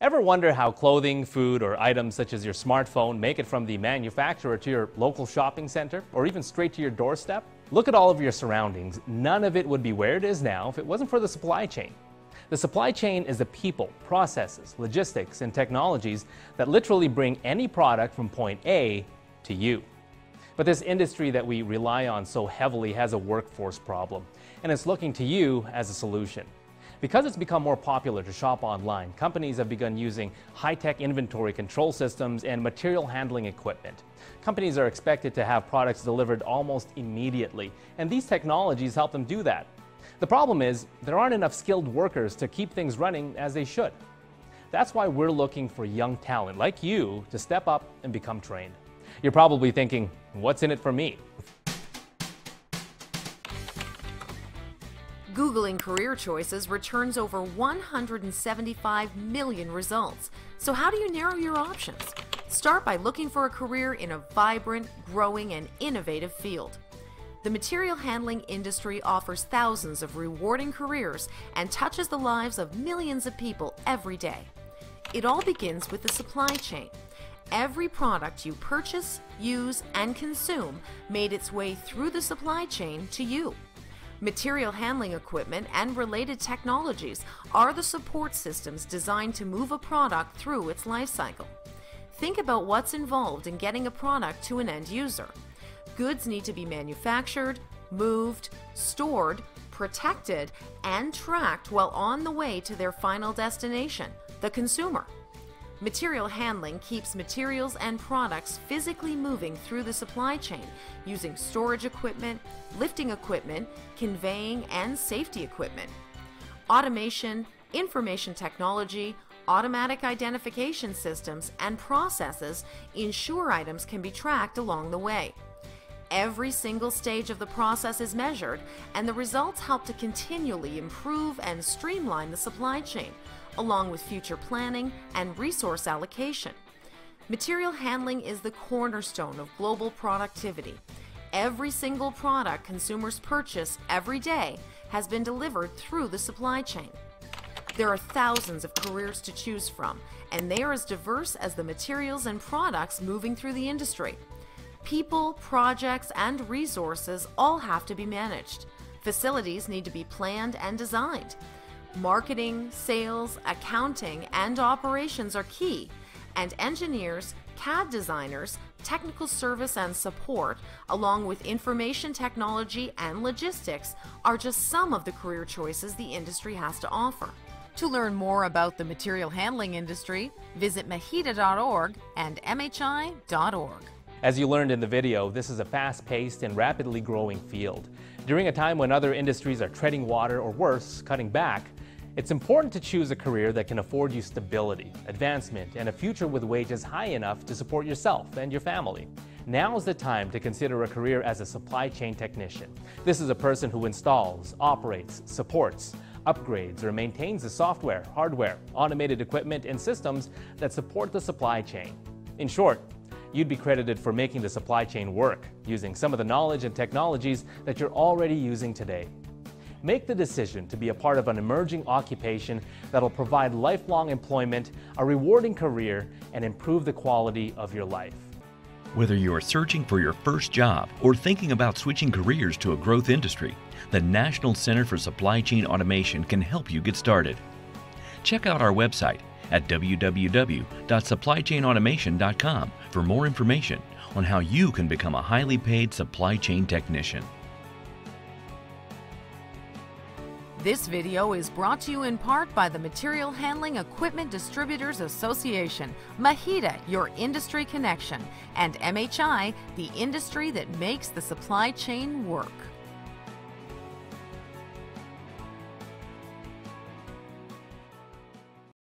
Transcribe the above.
Ever wonder how clothing, food, or items such as your smartphone make it from the manufacturer to your local shopping center or even straight to your doorstep? Look at all of your surroundings. None of it would be where it is now if it wasn't for the supply chain. The supply chain is the people, processes, logistics, and technologies that literally bring any product from point A to you. But this industry that we rely on so heavily has a workforce problem, and it's looking to you as a solution. Because it's become more popular to shop online, companies have begun using high-tech inventory control systems and material handling equipment. Companies are expected to have products delivered almost immediately, and these technologies help them do that. The problem is, there aren't enough skilled workers to keep things running as they should. That's why we're looking for young talent like you to step up and become trained. You're probably thinking, what's in it for me? Googling career choices returns over 175 million results. So, how do you narrow your options? Start by looking for a career in a vibrant, growing, and innovative field. The material handling industry offers thousands of rewarding careers and touches the lives of millions of people every day. It all begins with the supply chain. Every product you purchase, use, and consume made its way through the supply chain to you. Material handling equipment and related technologies are the support systems designed to move a product through its life cycle. Think about what's involved in getting a product to an end user. Goods need to be manufactured, moved, stored, protected, and tracked while on the way to their final destination, the consumer. Material handling keeps materials and products physically moving through the supply chain using storage equipment, lifting equipment, conveying, and safety equipment. Automation, information technology, automatic identification systems, and processes ensure items can be tracked along the way. Every single stage of the process is measured, and the results help to continually improve and streamline the supply chain, along with future planning and resource allocation. Material handling is the cornerstone of global productivity. Every single product consumers purchase every day has been delivered through the supply chain. There are thousands of careers to choose from, and they are as diverse as the materials and products moving through the industry. People, projects, and resources all have to be managed. Facilities need to be planned and designed. Marketing, sales, accounting, and operations are key, and engineers, CAD designers, technical service and support, along with information technology and logistics, are just some of the career choices the industry has to offer. To learn more about the material handling industry, visit mheda.org and mhi.org. As you learned in the video, this is a fast-paced and rapidly growing field. During a time when other industries are treading water or worse, cutting back, it's important to choose a career that can afford you stability, advancement, and a future with wages high enough to support yourself and your family. Now is the time to consider a career as a supply chain technician. This is a person who installs, operates, supports, upgrades, or maintains the software, hardware, automated equipment, and systems that support the supply chain. In short, you'd be credited for making the supply chain work using some of the knowledge and technologies that you're already using today. Make the decision to be a part of an emerging occupation that'll provide lifelong employment, a rewarding career, and improve the quality of your life. Whether you are searching for your first job or thinking about switching careers to a growth industry, the National Center for Supply Chain Automation can help you get started. Check out our website at www.supplychainautomation.com for more information on how you can become a highly paid supply chain technician. This video is brought to you in part by the Material Handling Equipment Distributors Association, MHEDA, your industry connection, and MHI, the industry that makes the supply chain work.